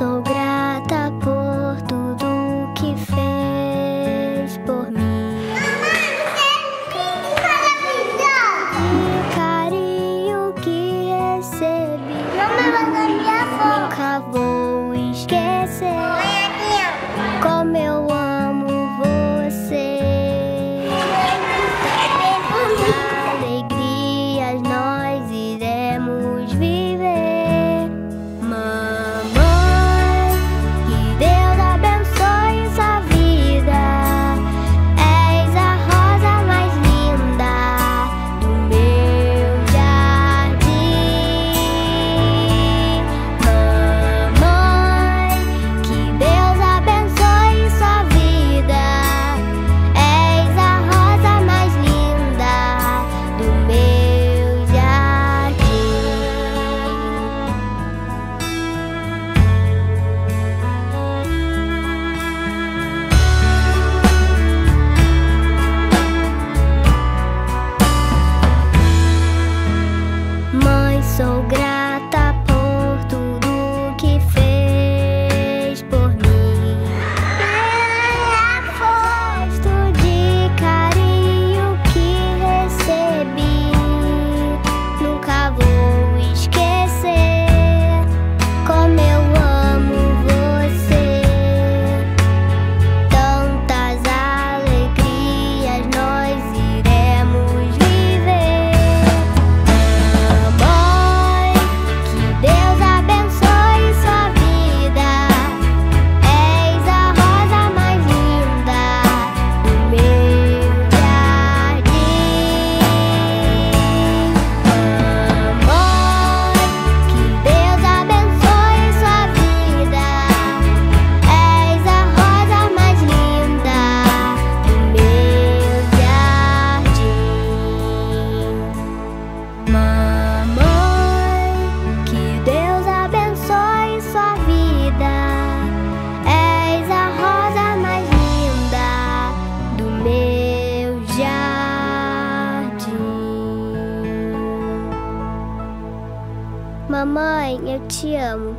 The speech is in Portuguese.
Sou grata por tudo que fez por mim. Mamãe, você é carinho que recebi. Mamãe, me me Nunca vou. so grand. Mamãe, eu te amo.